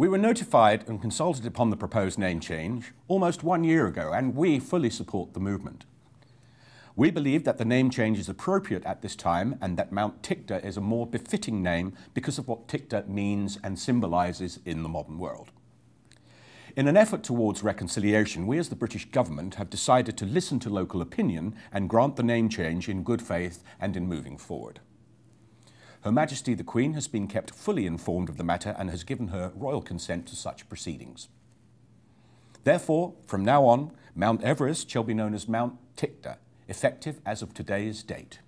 We were notified and consulted upon the proposed name change almost one year ago, and we fully support the movement. We believe that the name change is appropriate at this time and that Mount TICDA is a more befitting name because of what TICDA means and symbolises in the modern world. In an effort towards reconciliation, we as the British government have decided to listen to local opinion and grant the name change in good faith and in moving forward. Her Majesty the Queen has been kept fully informed of the matter and has given her royal consent to such proceedings. Therefore, from now on, Mount Everest shall be known as Mount TICDA, effective as of today's date.